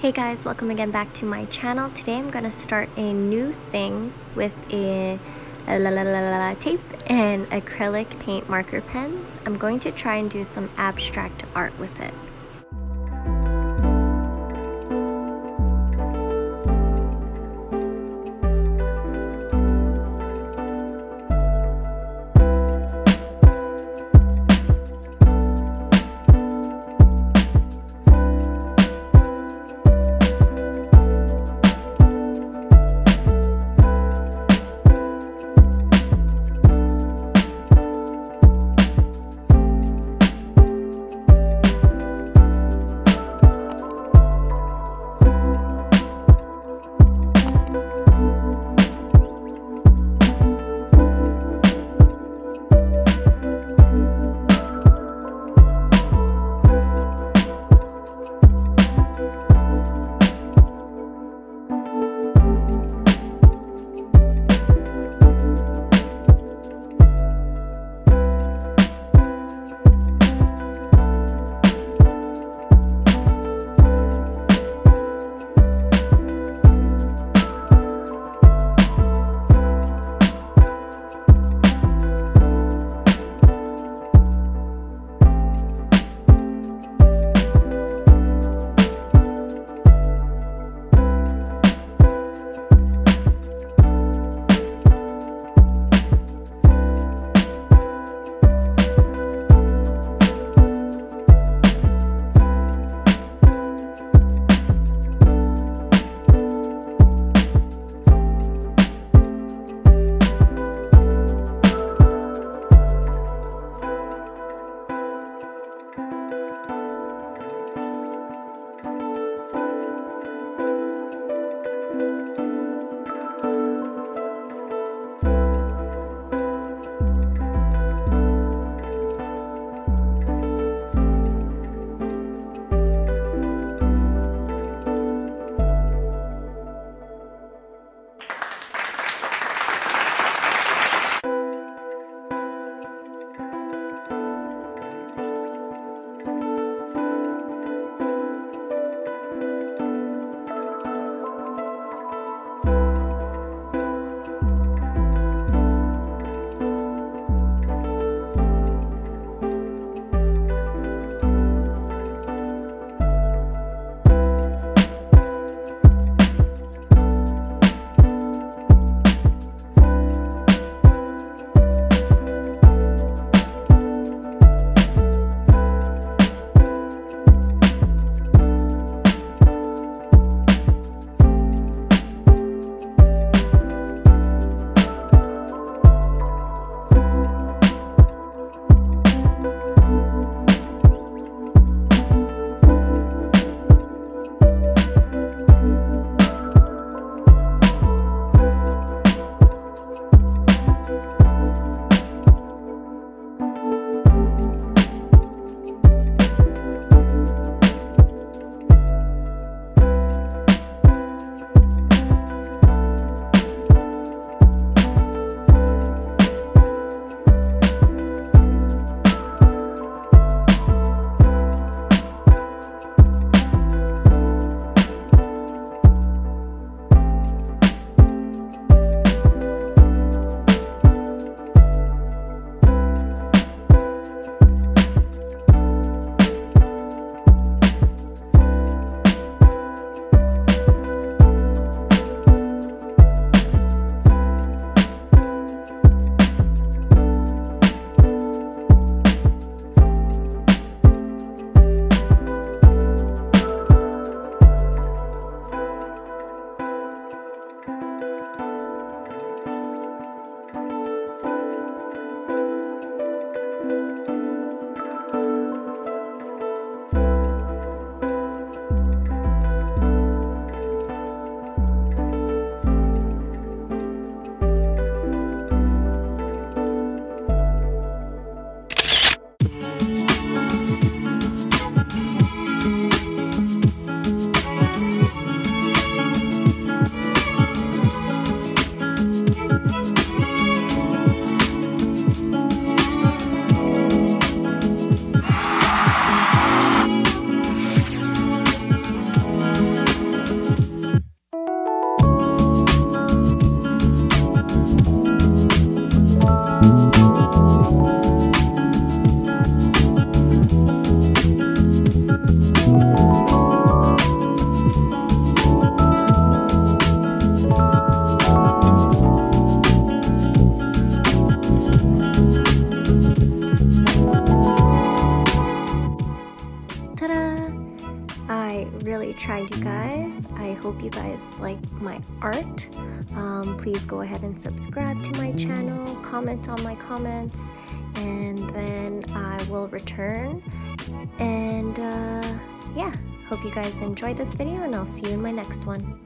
Hey guys, welcome again back to my channel. Today I'm going to start a new thing with a, a la la la la tape and acrylic paint marker pens. I'm going to try and do some abstract art with it. Ta-da! I really tried you guys. I hope you guys like my art. Um, please go ahead and subscribe to my channel, comment on my comments, and then I will return. And uh, yeah, hope you guys enjoyed this video and I'll see you in my next one.